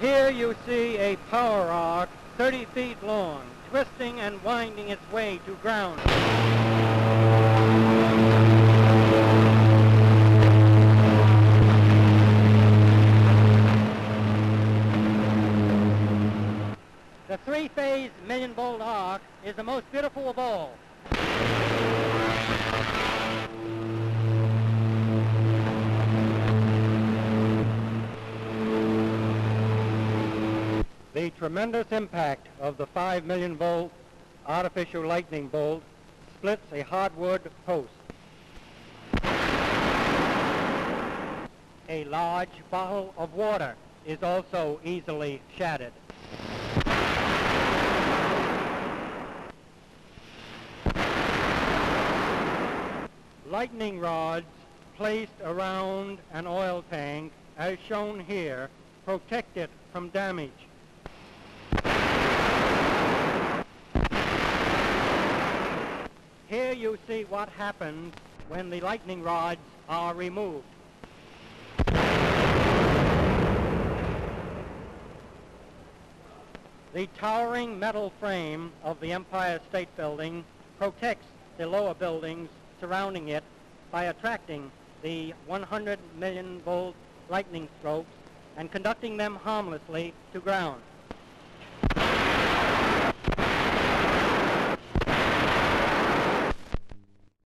Here you see a power arc 30 feet long, twisting and winding its way to ground. The three-phase million volt arc is the most beautiful of all. The tremendous impact of the 5 million volt artificial lightning bolt splits a hardwood post. A large bottle of water is also easily shattered. Lightning rods placed around an oil tank, as shown here, protect it from damage. Here you see what happens when the lightning rods are removed. The towering metal frame of the Empire State Building protects the lower buildings surrounding it by attracting the 100 million volt lightning strokes and conducting them harmlessly to ground.